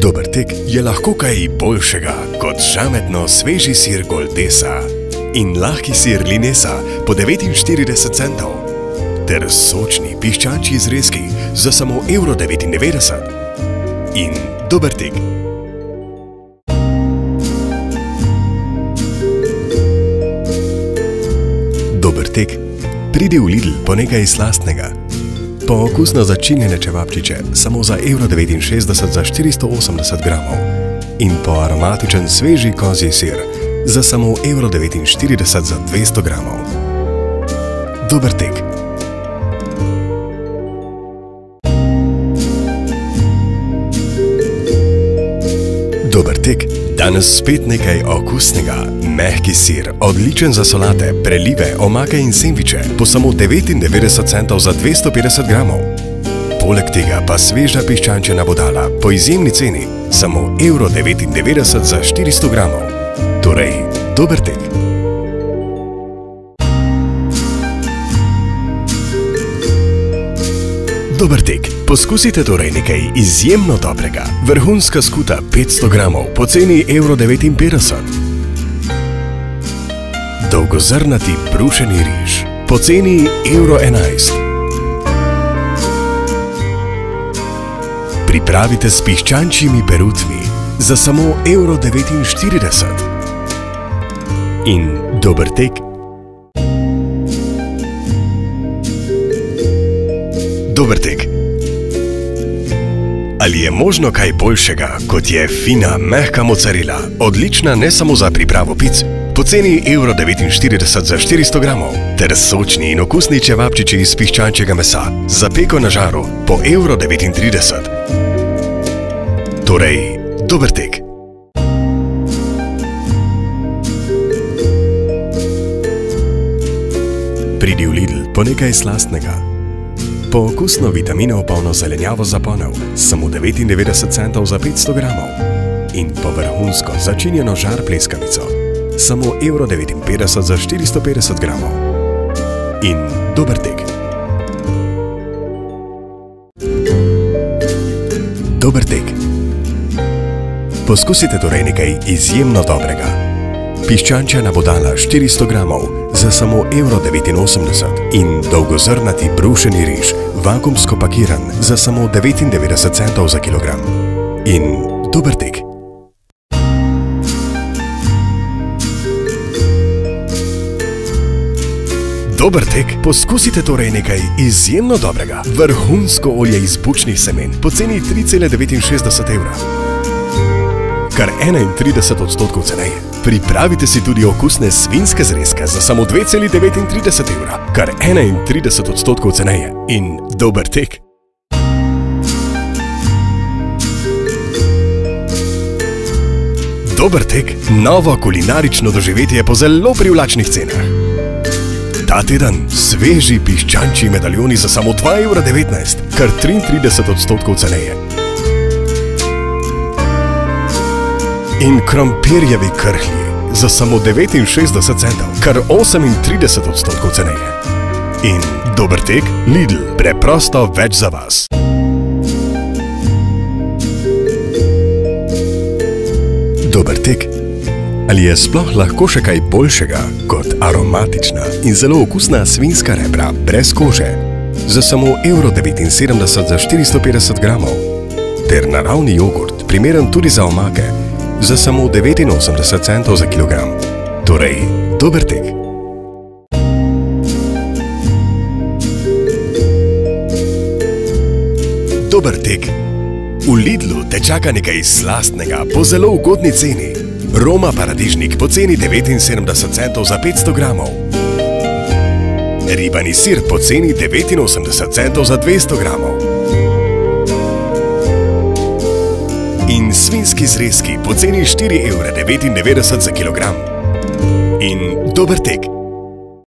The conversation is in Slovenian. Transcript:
Dober tek je lahko kaj boljšega kot žametno sveži sir Goldesa in lahki sir Linesa po 49 centov ter sočni piščančji zrezki za samo 1,99 evra. In dober tek. Dober tek. Pridi v Lidl po nekaj slastnega. Po okusno začinjene čevapčiče samo za 1,69 za 480 gramov in po aromatičen sveži kozji sir za samo 1,49 za 200 gramov. Dober tek. Dober tek. Danes spet nekaj okusnega. Mehki sir, odličen za solate, prelive, omake in sendviče, po samo 99 centov za 250 gramov. Poleg tega pa sveža piščančjena bodala po izjemni ceni, samo 1,99 evra za 400 gramov. Torej, dober tek. Dober tek. Poskusite torej nekaj izjemno dobrega. Vrhunska skuta 500 gramov po ceni 1,59 evra. Dolgozrnati brušeni riž po ceni 1,11 evra. Pripravite s piščančjimi perutmi za samo 1,49 evra. In dober tek. Dober tek. Ali je možno kaj boljšega, kot je fina, mehka mocarela, odlična ne samo za pripravo pic, po ceni 1,49 evra za 400 gramov, ter sočni in okusni čevapčiči iz piščančjega mesa za peko na žaru po 1,39 evra. Torej, dober tek. Pridi v Lidl po nekaj slastnega. Po okusno vitaminov polno zelenjavo za ponev, samo 99 centov za 500 gramov. In po vrhunsko začinjeno žar pleskavico, samo 1,59 evra za 450 gramov. In dober tek. Dober tek. Poskusite torej nekaj izjemno dobrega. Piščančjena bodala 400 gramov za samo 1,89 evra in dolgozrnati brušeni riž, vakumsko pakiran za samo 99 centov za kilogram. In dober tek. Dober tek. Poskusite torej nekaj izjemno dobrega. Vrhunsko olje iz bučnih semen po ceni 3,69 evra. Kar 31 odstotkov ceneje. Pripravite si tudi okusne svinske zrezke za samo 2,39 evra. Kar 31 odstotkov ceneje. In dober tek. Dober tek. Novo kulinarično doživetje po zelo privlačnih cenah. Ta teden sveži piščančji medaljoni za samo 2,19 evra, kar 33 odstotkov ceneje. In krompirjevi krhlji za samo 69 centov, kar 38 odstotkov ceneje. In dober tek, Lidl, preprosto več za vas. Dober tek. Ali je sploh lahko še kaj boljšega kot aromatična in zelo okusna svinska rebra brez kože za samo 1,79 evra za 450 gramov ter naravni jogurt, primeren tudi za omake, za samo 89 centov za kilogram. Torej, dober tek. Dober tek. V Lidlu te čaka nekaj slastnega po zelo ugodni ceni. Roma paradižnik po ceni 79 centov za 500 gramov. Ribani sir po ceni 89 centov za 200 gramov. In svinski zrezki po ceni 4,99 evra za kilogram. In dober tek.